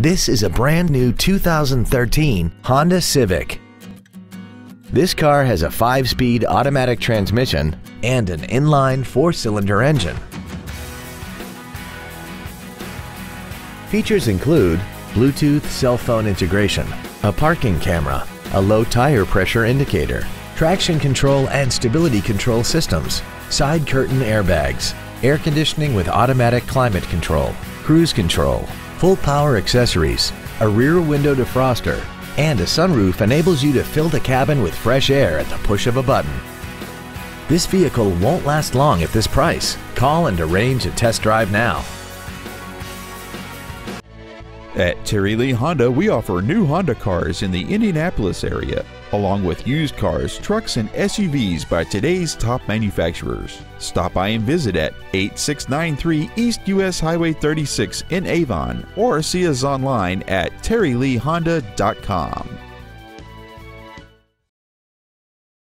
This is a brand new 2013 Honda Civic. This car has a 5-speed automatic transmission and an inline 4-cylinder engine. Features include Bluetooth cell phone integration, a parking camera, a low tire pressure indicator, traction control and stability control systems, side curtain airbags, air conditioning with automatic climate control, cruise control, full power accessories, a rear window defroster, and a sunroof enables you to fill the cabin with fresh air at the push of a button. This vehicle won't last long at this price. Call and arrange a test drive now. At Terry Lee Honda, we offer new Honda cars in the Indianapolis area, along with used cars, trucks, and SUVs by today's top manufacturers. Stop by and visit at 8693 East US Highway 36 in Avon or see us online at terryleehonda.com.